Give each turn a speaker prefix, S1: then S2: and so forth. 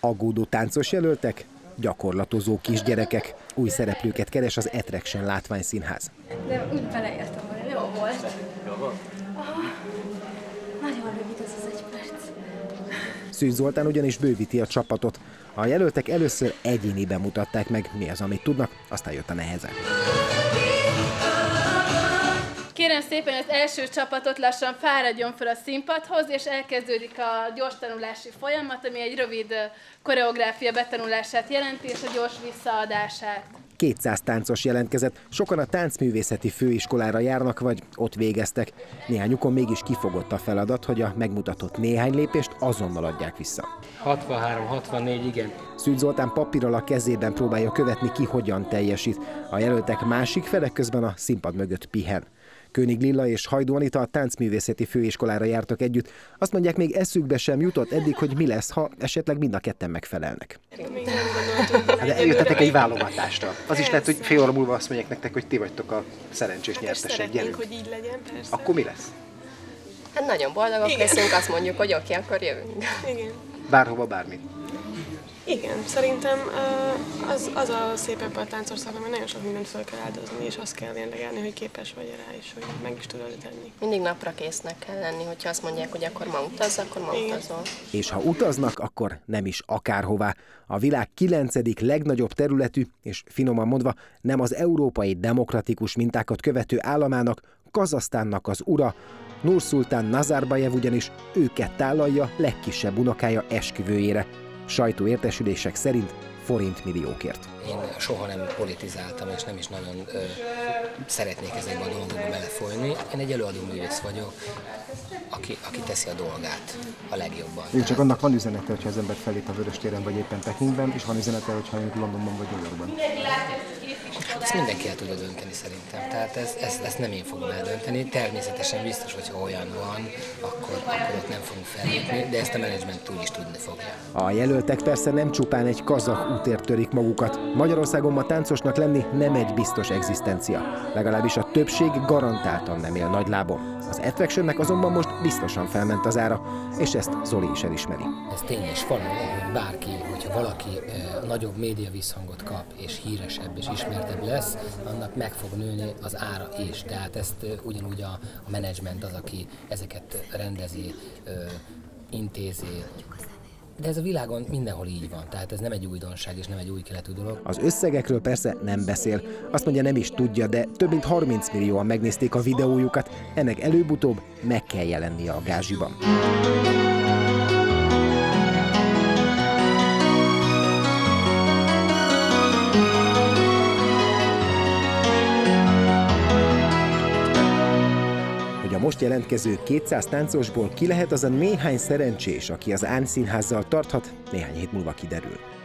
S1: Aggódó táncos jelöltek, gyakorlatozó kisgyerekek. Új szereplőket keres az Attraction látványszínház.
S2: De úgy beleértem, hogy jó volt. Jó volt? Nagyon rövid ez az egy perc.
S1: Szűz Zoltán ugyanis bővíti a csapatot. A jelöltek először egyéniben mutatták meg, mi az, amit tudnak, aztán jött a nehezen.
S3: Kérem szépen, az első csapatot lassan fáradjon fel a színpadhoz, és elkezdődik a gyors tanulási folyamat, ami egy rövid koreográfia betanulását jelenti, és a gyors visszaadását.
S1: 200 táncos jelentkezett, sokan a táncművészeti főiskolára járnak, vagy ott végeztek. Néhányukon mégis kifogott a feladat, hogy a megmutatott néhány lépést azonnal adják vissza.
S4: 63-64, igen.
S1: Szűz Zoltán papírral a kezében próbálja követni ki, hogyan teljesít. A jelöltek másik felek közben a színpad mögött pihen. König Lilla és Hajdó Anita a táncművészeti főiskolára jártak együtt. Azt mondják, még eszükbe sem jutott eddig, hogy mi lesz, ha esetleg mind a ketten megfelelnek.
S5: De eljöttetek egy válogatásra. Az is lehet, hogy fél óra múlva azt mondják nektek, hogy ti vagytok a szerencsés hát nyertesek.
S6: Hogy így legyen, persze.
S5: Akkor mi lesz?
S7: Hát nagyon boldogok Igen. leszünk, azt mondjuk, hogy oké, okay, akkor jövünk.
S6: Igen.
S5: Bárhova, bármit.
S6: Igen, szerintem az, az a szép ebben a táncországban, hogy nagyon sok mindent fel kell áldozni, és azt kell érdekelni, hogy képes vagy rá, és hogy meg is tudod tenni.
S7: Mindig napra késznek kell lenni, hogyha azt mondják, hogy akkor ma utazz, akkor ma Igen. utazol.
S1: És ha utaznak, akkor nem is akárhová. A világ kilencedik legnagyobb területű, és finoman mondva nem az európai demokratikus mintákat követő államának, Kazasztánnak az ura, Nurszultán Nazarbayev ugyanis őket tálalja legkisebb unokája esküvőjére, sajtóértesülések szerint forintmilliókért.
S8: Én soha nem politizáltam, és nem is nagyon ö, szeretnék ezekbe a dolgokba belefolyni. Én egy előadó művész vagyok, aki, aki teszi a dolgát a legjobban.
S5: Én csak annak van üzenete, hogyha az ember felép a Vörös téren, vagy éppen Pekingben, és van üzenete, hogyha Londonban vagy New Yorkban.
S8: Ezt mindenki el tudja dönteni szerintem. Tehát ez, ezt, ezt nem én fogom eldönteni. Természetesen biztos, hogy ha olyan van, akkor, akkor ott nem fogunk fellépni, de ezt a menedzsment úgy is tudni fogja.
S1: A jelöltek persze nem csupán egy kazak útért törik magukat. Magyarországon ma táncosnak lenni nem egy biztos egzisztencia. Legalábbis a többség garantáltan nem él nagy lábon. Az Attractionnek azonban most biztosan felment az ára, és ezt Zoli is elismeri.
S8: Ez tényes való, hogy bárki, hogyha valaki e, nagyobb média visszhangot kap, és híresebb és ismertebb lesz, annak meg fog nőni az ára is. Tehát ezt ugyanúgy a, a menedzsment az, aki ezeket rendezi, intézi, de ez a világon mindenhol így van, tehát ez nem egy újdonság és nem egy új keletű dolog.
S1: Az összegekről persze nem beszél. Azt mondja, nem is tudja, de több mint 30 millióan megnézték a videójukat. Ennek előbb-utóbb meg kell jelennie a gázsiban. Most jelentkező 200 táncosból ki lehet az a néhány szerencsés, aki az Án színházzal tarthat, néhány hét múlva kiderül.